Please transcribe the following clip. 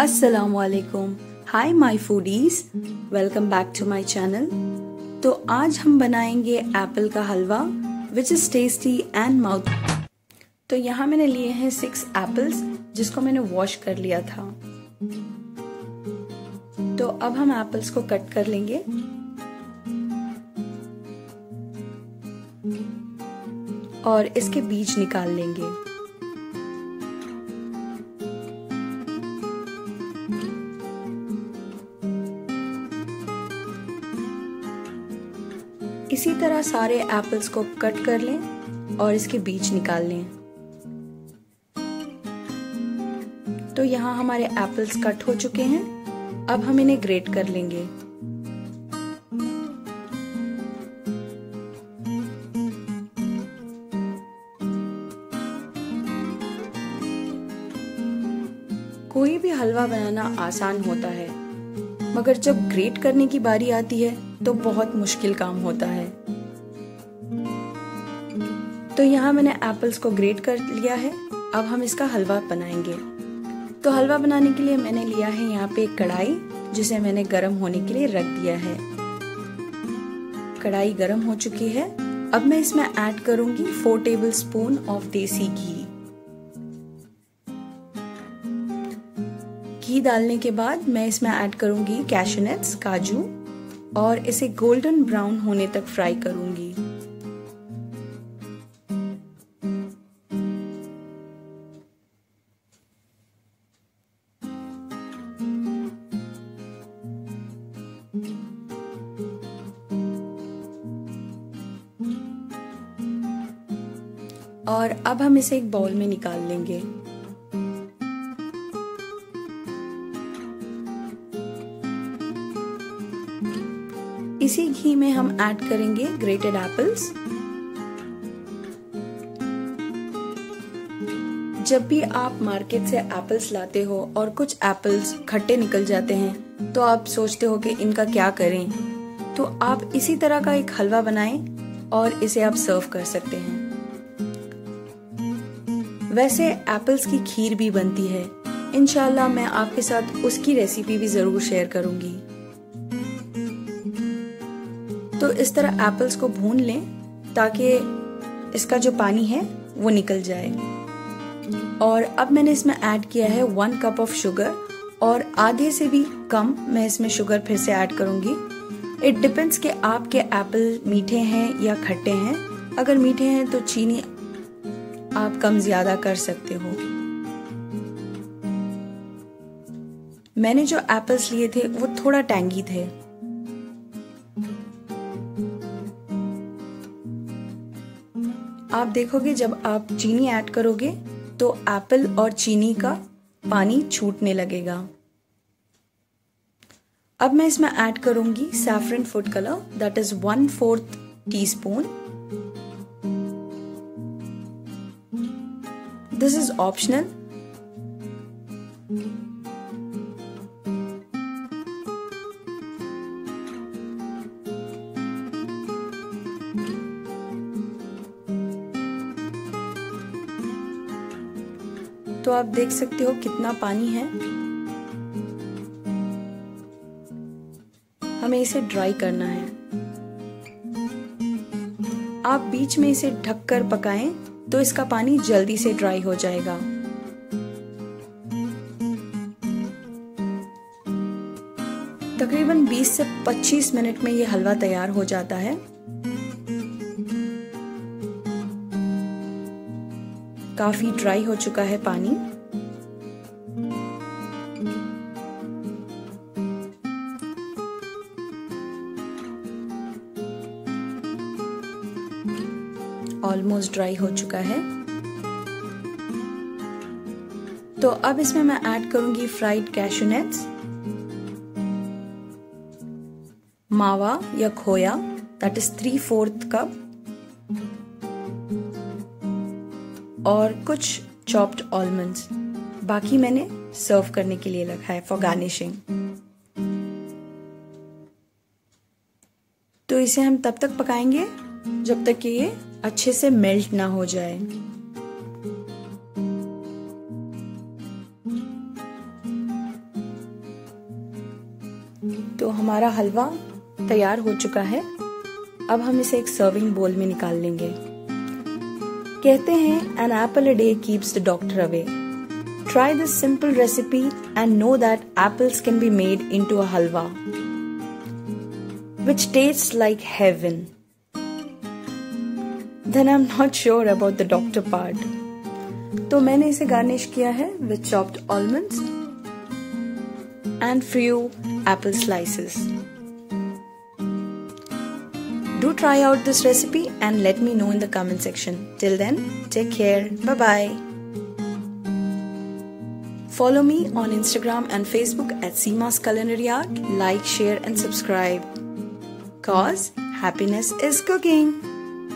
असलकुम hi my foodies welcome back to my channel तो आज हम बनाएँगे एप्पल का हलवा which is tasty and mouth तो यहाँ मैंने लिए हैं सिक्स एप्पल्स जिसको मैंने वॉश कर लिया था। तो अब हम एप्पल्स को कट कर लेंगे। और इसके बीज निकाल लेंगे। इसी तरह सारे एप्पल्स को कट कर लें और इसके बीज निकाल लें। तो यहाँ हमारे एप्पल्स कट हो चुके हैं। अब हम इन्हें ग्रेट कर लेंगे। कोई भी हलवा बनाना आसान होता है, मगर जब ग्रेट करने की बारी आती है तो बहुत मुश्किल काम होता है। तो यहाँ मैंने एप्पल्स को ग्रेट कर लिया है। अब हम इसका हलवा बनाएँगे। तो हलवा बनाने के लिए मैंने लिया है यहाँ पे एक कढ़ाई, जिसे मैंने गर्म होने के लिए रख दिया है। कढ़ाई गर्म हो चुकी है। अब मैं इसमें ऐड करूँगी फोर टेबल स्पून ऑफ़ देसी घी। घी डालने के बाद मैं इसमें ऐड करूँगी कैशनट्स काजू। और इसे गोल्डन ब्राउन होने तक फ्राई करूँगी। और अब हम इसे एक बाउल में निकाल लेंगे। इसी घी में हम ऐड करेंगे ग्रेटेड एप्पल्स जब भी आप मार्केट से एप्पल्स लाते हो और कुछ एप्पल्स खट्टे निकल जाते हैं तो आप सोचते हो कि इनका क्या करें। तो आप इसी तरह का एक हलवा बनाएँ और इसे आप सर्व कर सकते हैं। वैसे एप्पल्स की खीर भी बनती है। इनशाला मैं आपके साथ उसकी रेसिपी भी ज़रूर शेयर करूँगी। तो इस तरह एप्पल्स को भून लें ताकि इसका जो पानी है, वो निकल जाए। और अब मैंने इसमें ऐड किया है वन कप ऑफ़ शुगर और आधे से भी कम मैं इसमें शुगर फिर से ऐड करूँगी। इट डिपेंड्स कि आपके एप्पल मीठे हैं या खट्टे हैं। अगर मीठे हैं तो चीनी आप कम ज़्यादा कर सकते हो। मैंने जो एप्पल्स लिए थे, वो थोड़ा टैंगी थे। आप देखोगे जब आप चीनी ऐड करोगे तो एप्पल और चीनी का पानी छूटने लगेगा। अब मैं इसमें ऐड करूँगी saffron food colour that is one fourth teaspoon this is optional तो आप देख सकते हो कितना पानी है। हमें इसे ड्राई करना है। आप बीच में इसे ढककर पकाएँ तो इसका पानी जल्दी से ड्राई हो जाएगा। तकरीबन 20 से 25 मिनट में ये हलवा तैयार हो जाता है। काफ़ी ड्राई हो चुका है पानी। ऑलमोस्ट ड्राई हो चुका है। तो अब इसमें मैं ऐड करूँगी फ्राइड कैशूनट्स मावा या खोया that is three fourth cup और कुछ चॉप्ड ऑलमंड्स बाकी मैंने सर्व करने के लिए रखा है फॉर गार्निशिंग तो इसे हम तब तक पकाएँगे जब तक कि ये अच्छे से मेल्ट ना हो जाए। तो हमारा हलवा तैयार हो चुका है। अब हम इसे एक सर्विंग बोल में निकाल लेंगे। कहते हैं an apple day keeps the doctor away try this simple recipe and know that apples can be made into a halwa which taste like heaven then I am not sure about the doctor part तो मैंने इसे garnish किया है with chopped almonds and few apple slices. Do try out this recipe and let me know in the comment section. Till then, take care. Bye bye. Follow me on Instagram and Facebook at Seema's Culinary Art. Like, share, and subscribe. Cause happiness is cooking.